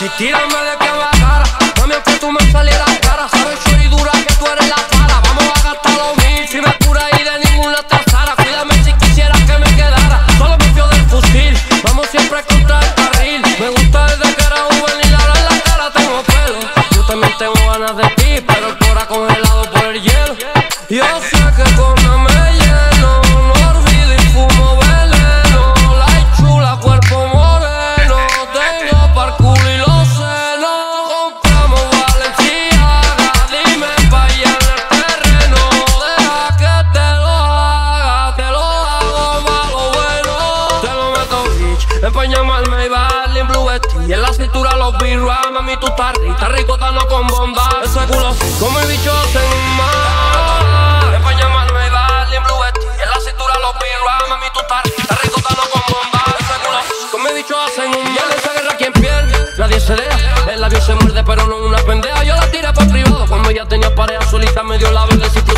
Si tiras me de que bajara, mami aunque tú me salieras cara Sabes soy dura que tú eres la cara. Vamos a gastar los mil si me cura y de ninguna te trazara Cuídame si quisieras que me quedara Solo me fío del fusil, vamos siempre contra el carril. Me gusta desde que era juvenil, ahora en la cara tengo pelo. Yo también tengo ganas de ti, pero el cora congelado por el hielo. Yo soy En Peñamal me en Blue Betty. En la cintura los birra, mami tú estás rica Rico tano con bomba, ese culo sí Como el bicho en mar. En Peñamal me en Blue Betty. En la cintura los birra, mami tú estás rica Rico tano con bomba, ese culo Como el bicho hacen un mal Esa guerra quien pierde, nadie se deja. El labio se muerde pero no una pendeja. Yo la tiré por privado cuando ella tenía pareja. Solita Me dio la verde, si tú